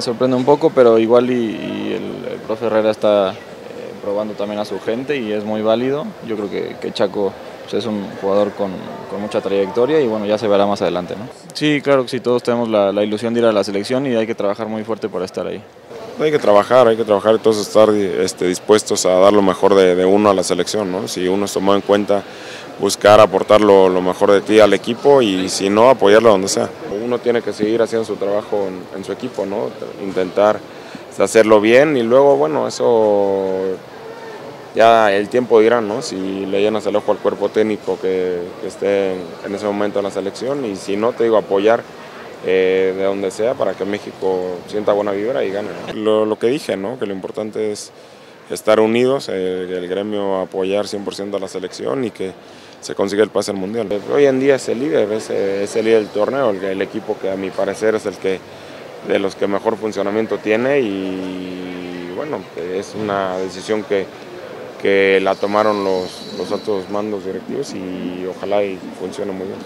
me sorprende un poco, pero igual y, el, profe Herrera está eh, probando también a su gente y es muy válido. Yo creo que, Chaco pues, es un jugador con, mucha trayectoria y bueno, ya se verá más adelante. ¿no? Sí, claro que sí, todos tenemos la, ilusión de ir a la selección y hay que trabajar muy fuerte para estar ahí. Hay que trabajar, hay que trabajar y todos estar este, dispuestos a dar lo mejor de, uno a la selección. ¿no? Si uno es tomado en cuenta buscar aportar lo, mejor de ti al equipo y si no, apoyarlo donde sea. Uno tiene que seguir haciendo su trabajo en, su equipo, ¿no? intentar hacerlo bien y luego, bueno, eso ya el tiempo dirá, ¿no? Si le llenas el ojo al cuerpo técnico que, esté en, ese momento en la selección y si no, te digo, apoyar eh, de donde sea para que México sienta buena vibra y gane. Lo, lo, que dije, ¿no? Que lo importante es estar unidos, eh, el gremio apoyar 100% a la selección y que se consigue el pase al Mundial. Hoy en día es el líder, es, el líder del torneo, el, equipo que a mi parecer es el que de los que mejor funcionamiento tiene y bueno, es una decisión que, que la tomaron los, los altos mandos directivos y ojalá y funcione muy bien.